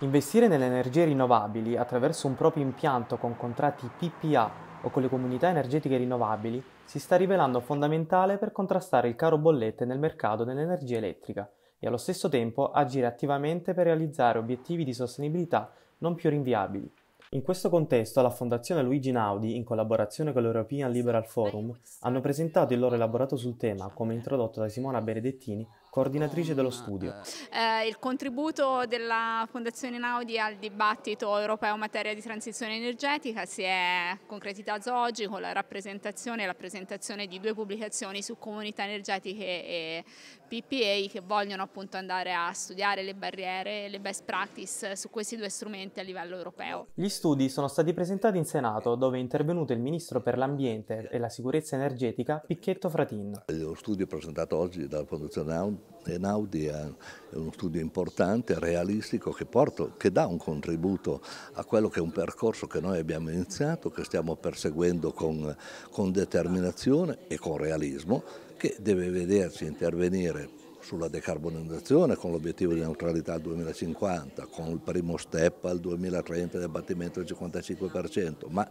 Investire nelle energie rinnovabili attraverso un proprio impianto con contratti PPA o con le comunità energetiche rinnovabili si sta rivelando fondamentale per contrastare il caro bollette nel mercato dell'energia elettrica e allo stesso tempo agire attivamente per realizzare obiettivi di sostenibilità non più rinviabili. In questo contesto la Fondazione Luigi Naudi, in collaborazione con l'European Liberal Forum, hanno presentato il loro elaborato sul tema, come introdotto da Simona Benedettini, coordinatrice dello studio. Eh, il contributo della Fondazione Naudi al dibattito europeo in materia di transizione energetica si è concretizzato oggi con la rappresentazione e la presentazione di due pubblicazioni su comunità energetiche e PPA che vogliono appunto andare a studiare le barriere e le best practice su questi due strumenti a livello europeo. Gli studi sono stati presentati in Senato dove è intervenuto il Ministro per l'Ambiente e la Sicurezza Energetica Picchetto Fratin. Lo studio presentato oggi dalla Fondazione Naudi è uno studio importante, realistico, che, porta, che dà un contributo a quello che è un percorso che noi abbiamo iniziato, che stiamo perseguendo con, con determinazione e con realismo che deve vederci intervenire sulla decarbonizzazione con l'obiettivo di neutralità al 2050, con il primo step al 2030 di abbattimento del 55%, ma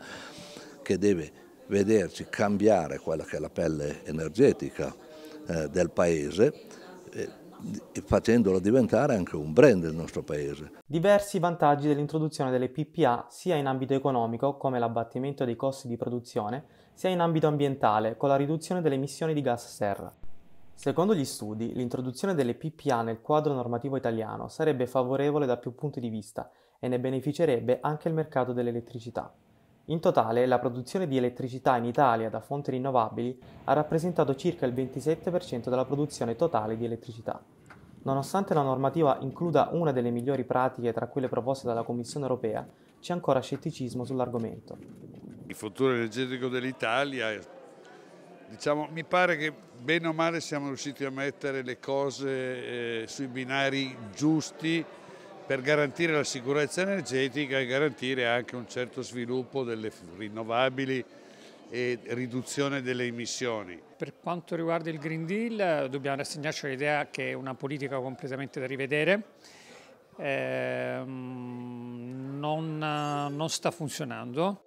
che deve vederci cambiare quella che è la pelle energetica eh, del Paese facendolo diventare anche un brand del nostro Paese. Diversi vantaggi dell'introduzione delle PPA sia in ambito economico, come l'abbattimento dei costi di produzione, sia in ambito ambientale, con la riduzione delle emissioni di gas serra. Secondo gli studi, l'introduzione delle PPA nel quadro normativo italiano sarebbe favorevole da più punti di vista e ne beneficerebbe anche il mercato dell'elettricità. In totale, la produzione di elettricità in Italia da fonti rinnovabili ha rappresentato circa il 27% della produzione totale di elettricità. Nonostante la normativa includa una delle migliori pratiche tra quelle proposte dalla Commissione europea, c'è ancora scetticismo sull'argomento. Il futuro energetico dell'Italia, diciamo, mi pare che bene o male siamo riusciti a mettere le cose eh, sui binari giusti per garantire la sicurezza energetica e garantire anche un certo sviluppo delle rinnovabili e riduzione delle emissioni. Per quanto riguarda il Green Deal dobbiamo rassegnarci l'idea che è una politica completamente da rivedere, eh, non, non sta funzionando.